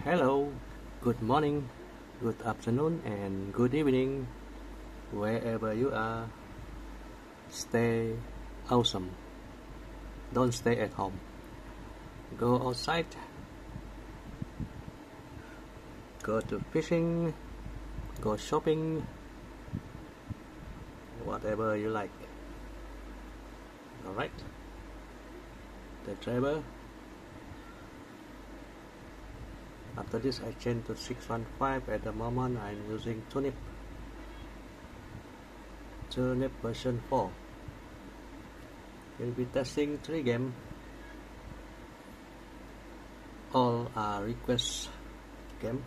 Hello, good morning, good afternoon, and good evening, wherever you are. Stay awesome. Don't stay at home. Go outside. Go to fishing. Go shopping. Whatever you like. Alright. The driver After this I change to 615 at the moment I'm using Turnip. Turnip version 4 We'll be testing 3 games All are request game.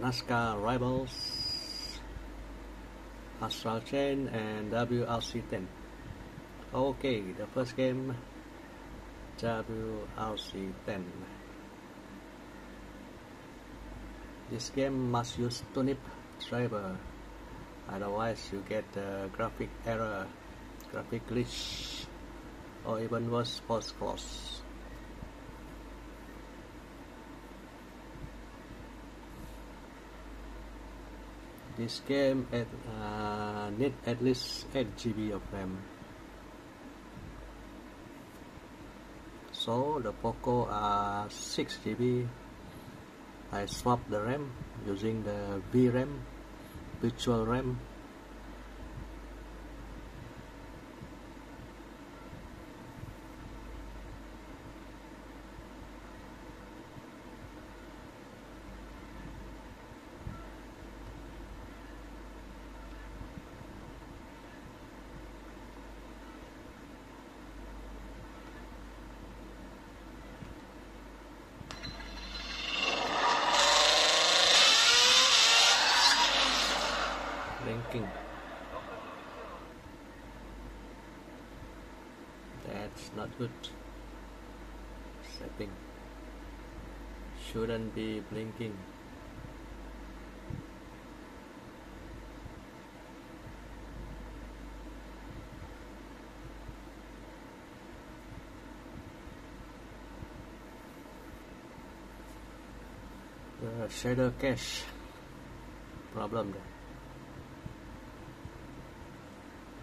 NASCAR Rivals Astral Chain and WRC10 Okay, the first game WRC10 This game must use Turnip driver otherwise you get a graphic error, graphic glitch or even worse false close. This game at, uh, need at least 8 GB of RAM so the Poco are 6 GB I swapped the RAM using the VRAM virtual RAM blinking the shader cache. Problem there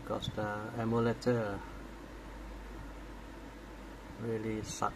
because the emulator really suck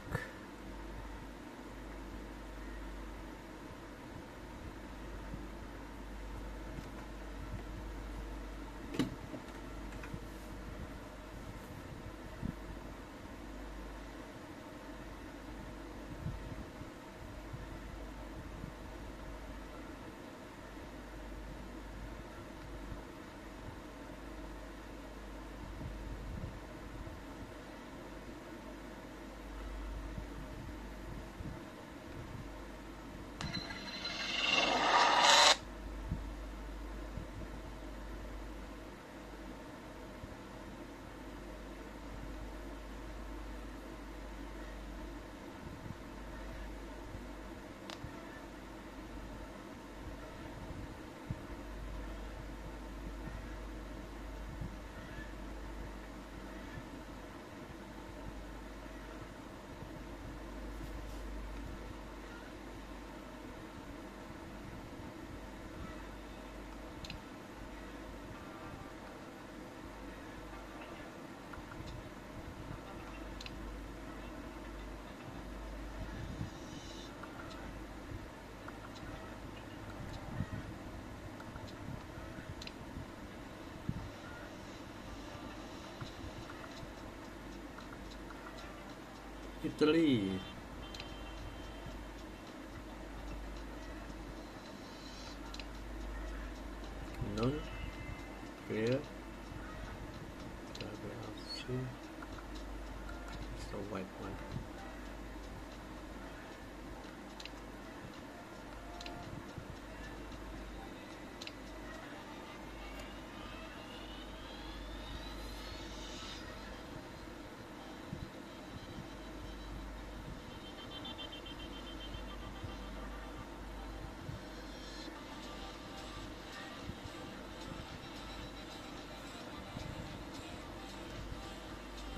Italy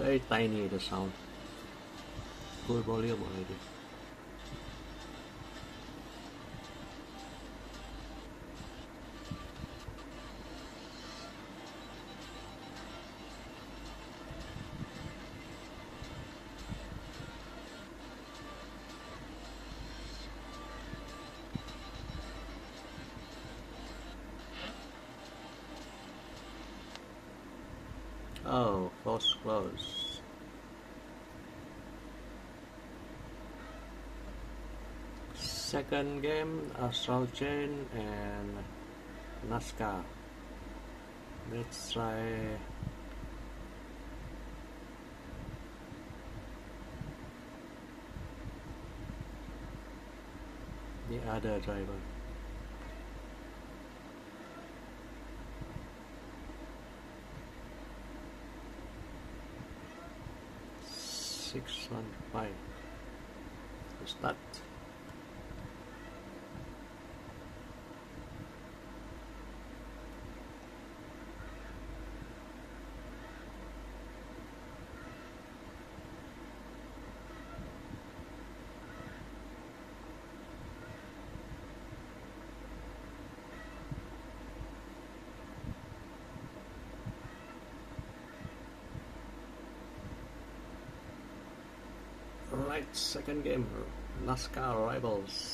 very tiny the sound. Full volume already Second game, Astral Chain and NASCAR. Let's try the other driver. Six one five. Start. Alright, second game, mm-hmm. NASCAR Rivals.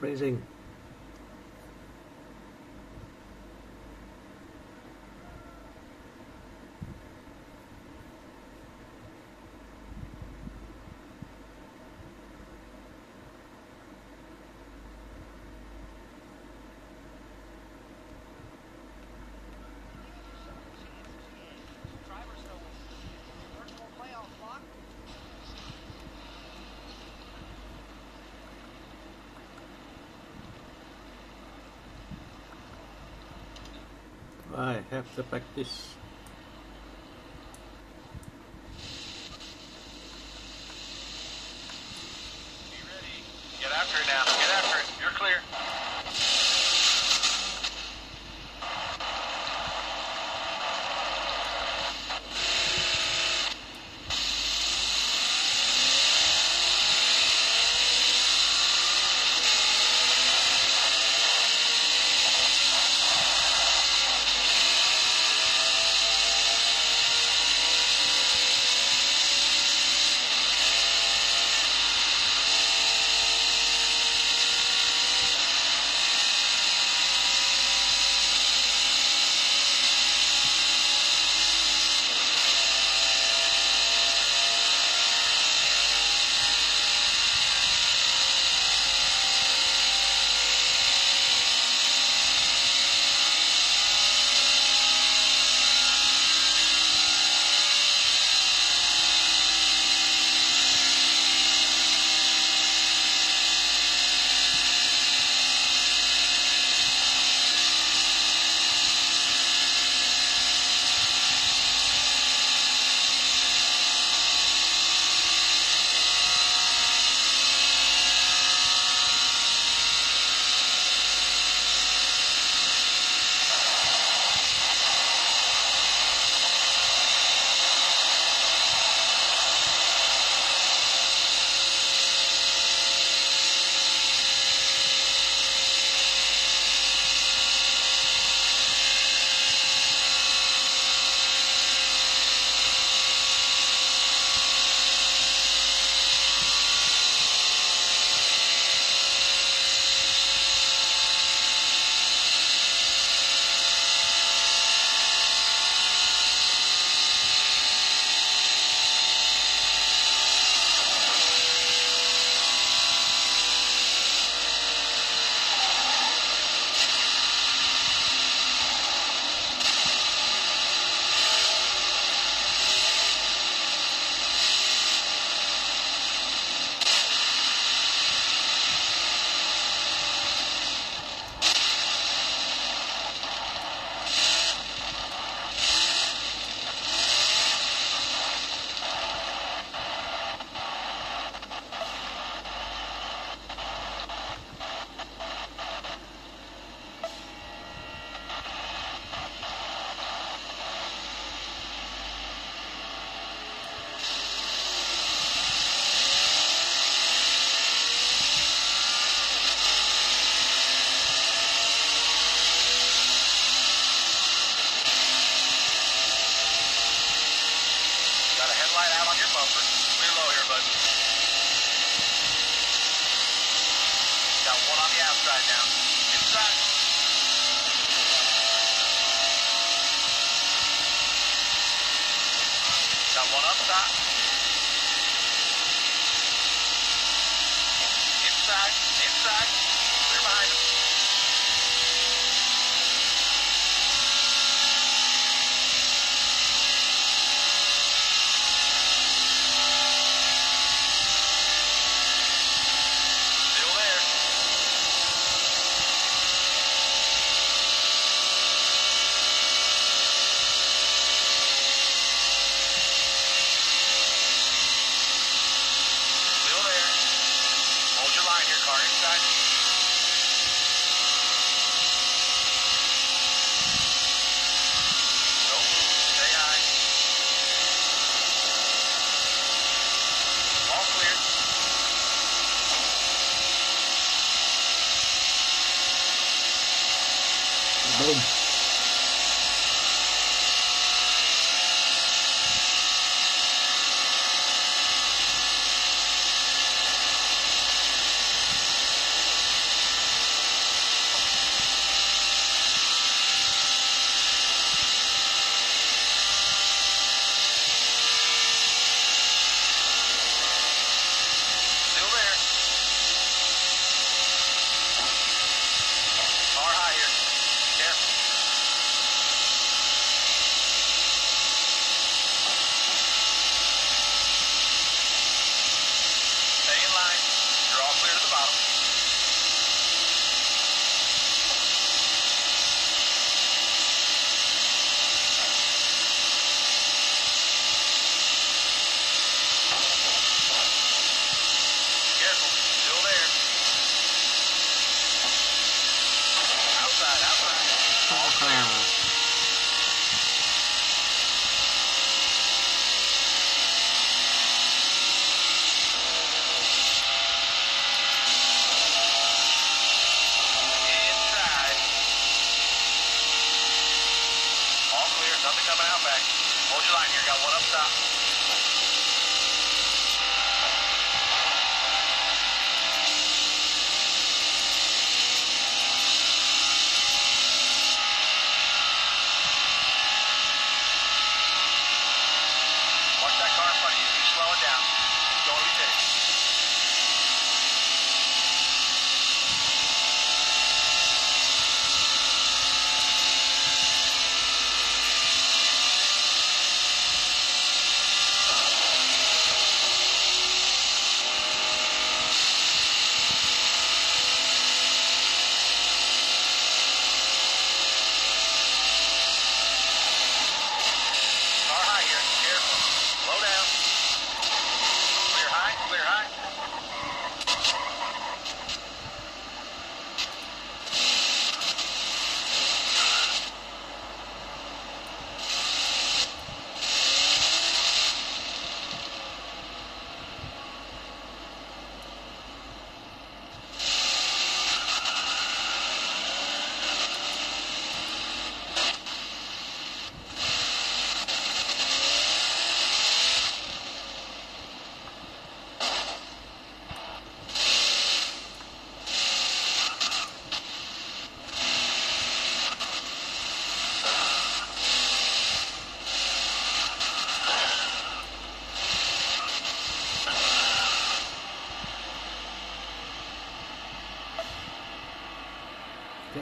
Freezing. I have to practice.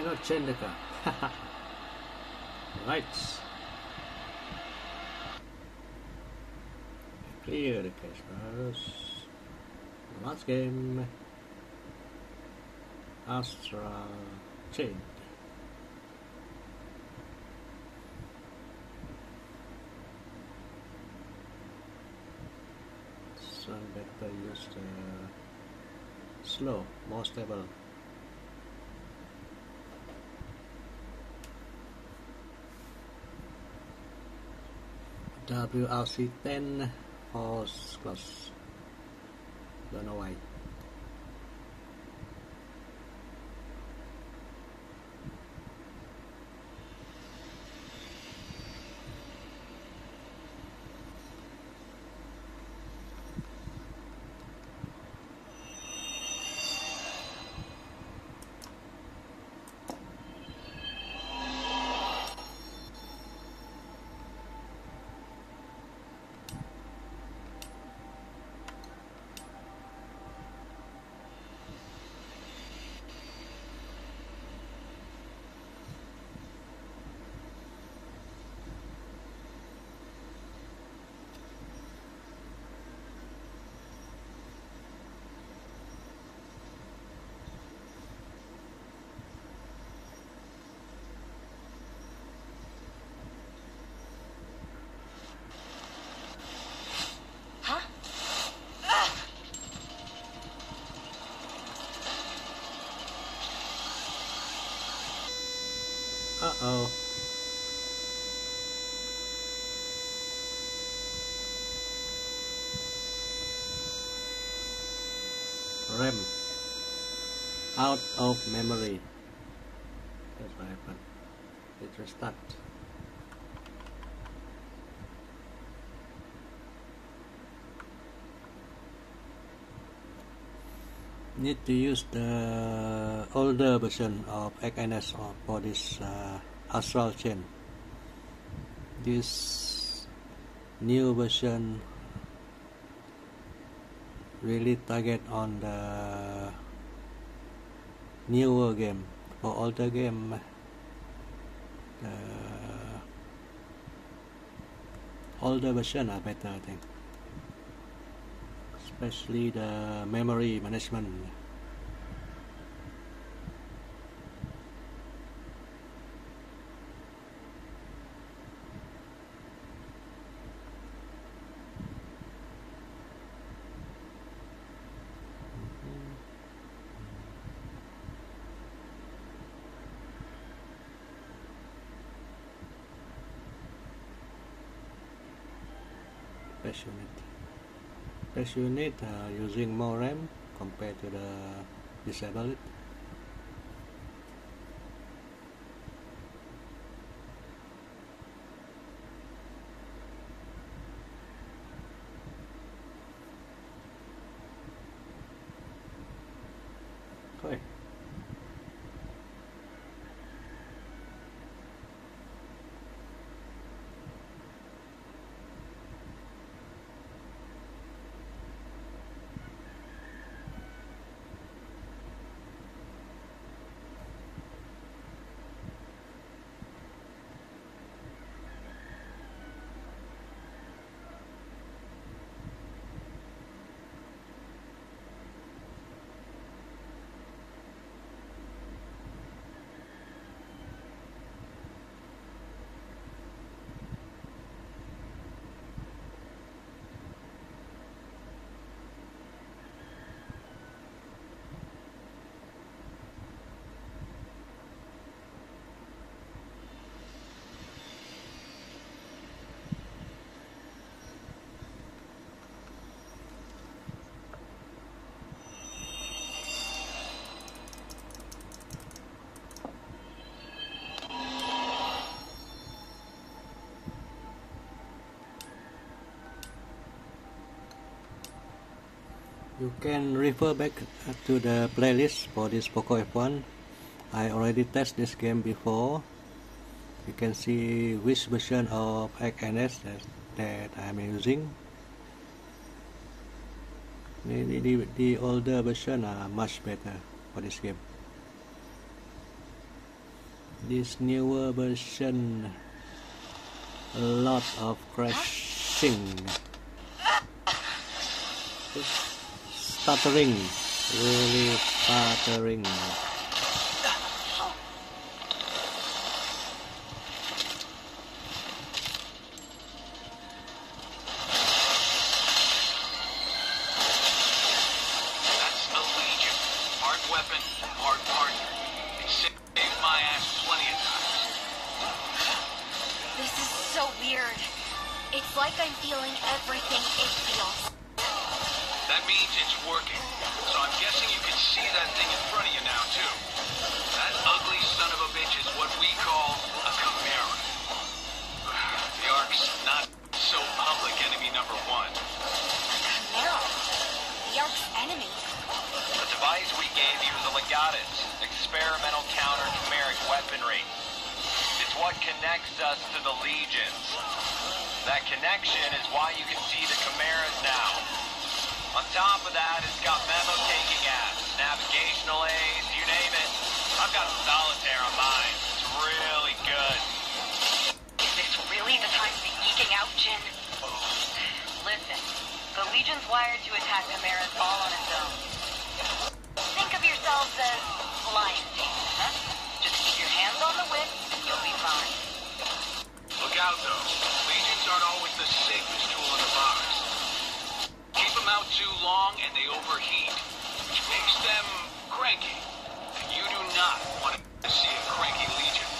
Son of right. Clear the cash bars. Last game. Astral Chain. Sun better I used uh, slow, more stable. WRC10 horse class don't know why. Out of memory. That's what happened. It restart. Need to use the older version of Egg NS for this uh, Astral Chain. This new version really target on the newer game for older game the older version are better I think. Especially the memory management Best unit uh, using more RAM compared to the disabled. You can refer back uh, to the playlist for this Poco F1. I already test this game before. You can see which version of Egg NS that, that I'm using. The, the, the older version are much better for this game. This newer version, a lot of crashing. Stuttering, really stuttering. A Legatus, experimental counter-chimeric weaponry. It's what connects us to the Legions. That connection is why you can see the Chimeras now. On top of that, it's got memo-taking apps, navigational aids, you name it. I've got a solitaire on mine. It's really good. Is this really the time to be geeking out, Jin? Listen, the Legion's wired to attack Chimeras all on its own. Think as team, huh? Just keep your hands on the whip and you'll be fine. Look out, though. Legions aren't always the safest tool in the box. Keep them out too long and they overheat, which makes them cranky. And you do not want to see a cranky Legion.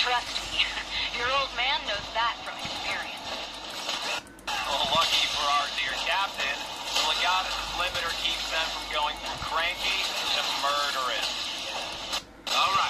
Trust me, your old man knows that from experience. Well, lucky for our dear captain, the Legatus limiter keeps them from going murdering. All right.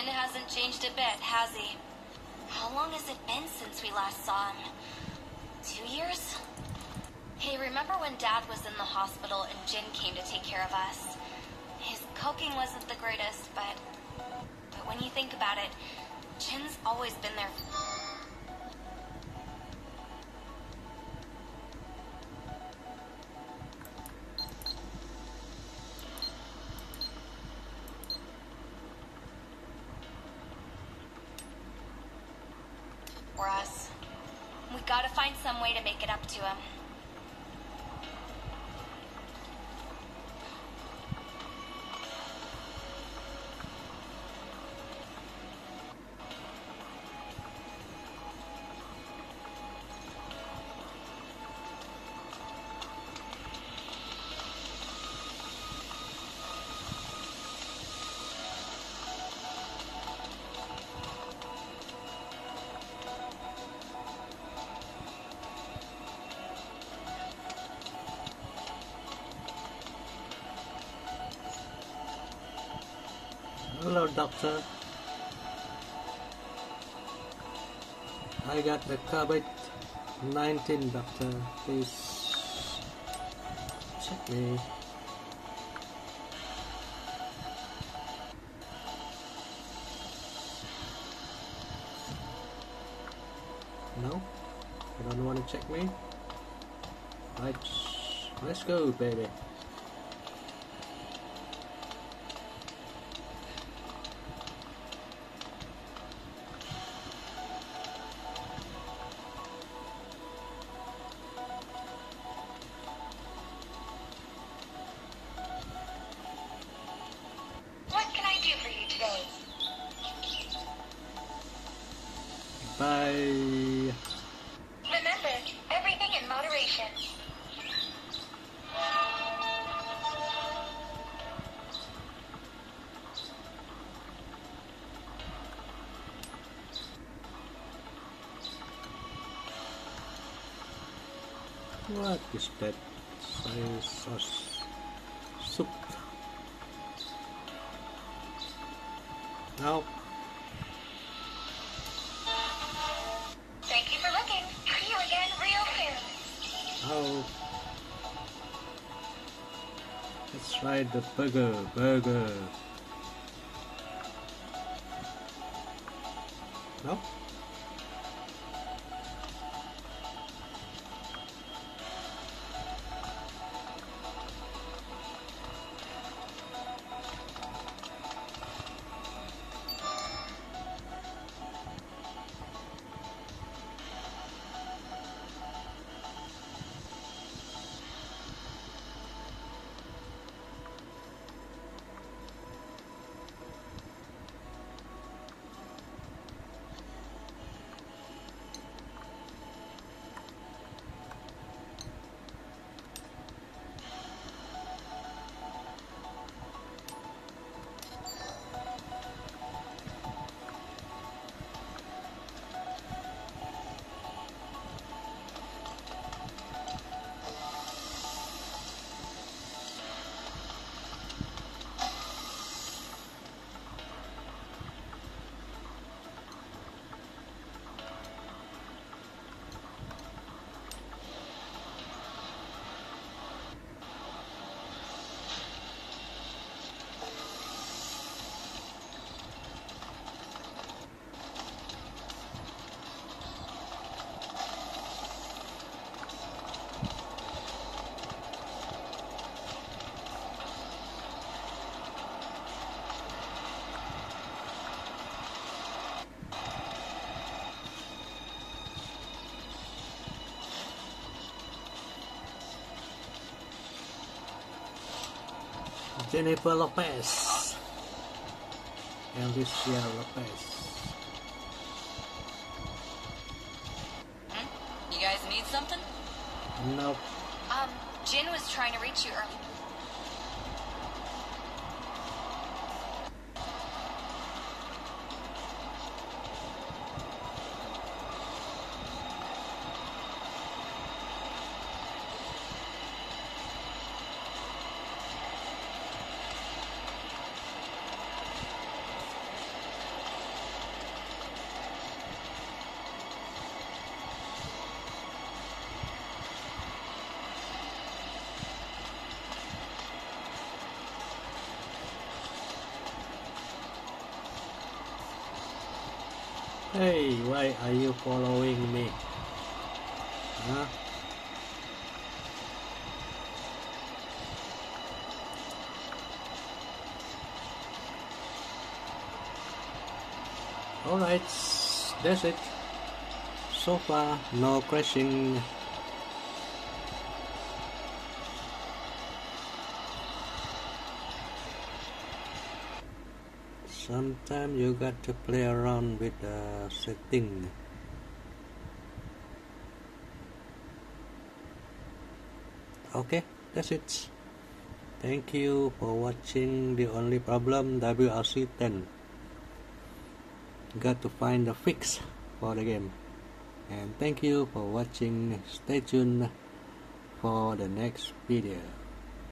Jin hasn't changed a bit, has he? How long has it been since we last saw him? Two years? Hey, remember when Dad was in the hospital and Jin came to take care of us? His cooking wasn't the greatest, but but when you think about it, Jin's always been there. For us. We gotta find some way to make it up to him. Doctor. I got the COVID 19, doctor. Please check me. No? You don't want to check me? Right. Let's go, baby. Is that? Soy sauce soup. No. Thank you for looking. See you again real soon. Oh. Let's try the burger. Burger. No? Jennifer Lopez. Alicia Lopez. You guys Need something? Nope. Um, Jin was trying to reach you earlier. Hey, why are you following me? Huh? Alright, that's it. So far, no crashing. Sometimes you got to play around with the setting. Okay, that's it. Thank you for watching the only problem WRC 10. Got to find a fix for the game. And thank you for watching. Stay tuned for the next video.